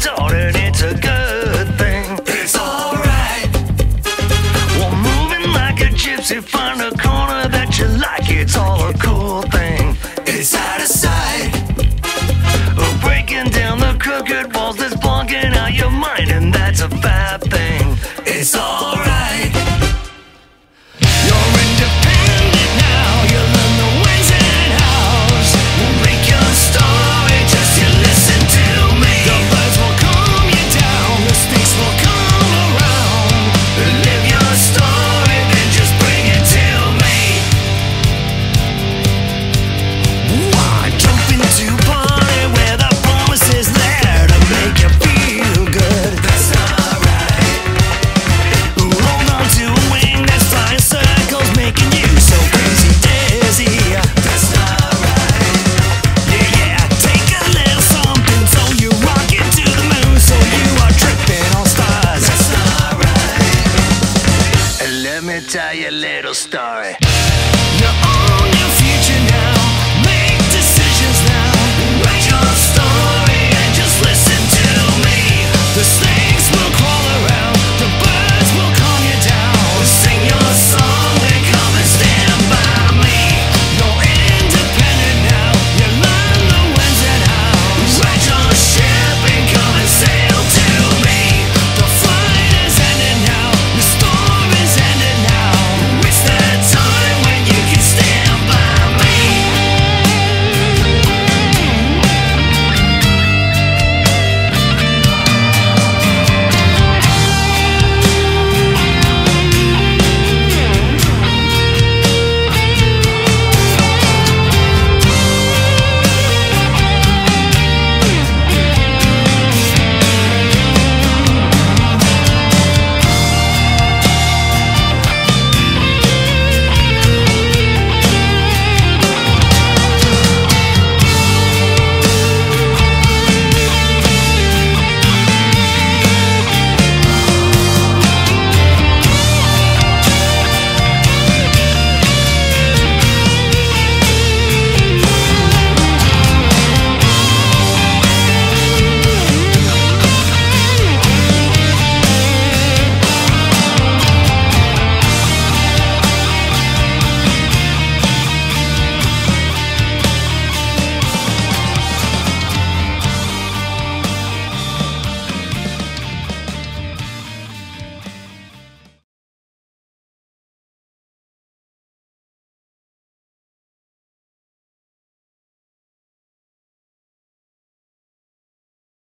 it's a good thing. It's alright. Moving like a gypsy, find a corner that you like. It's all a cool thing. It's out of sight. Breaking down the crooked walls that's blocking out your mind, and that's a fact. tell you a little story.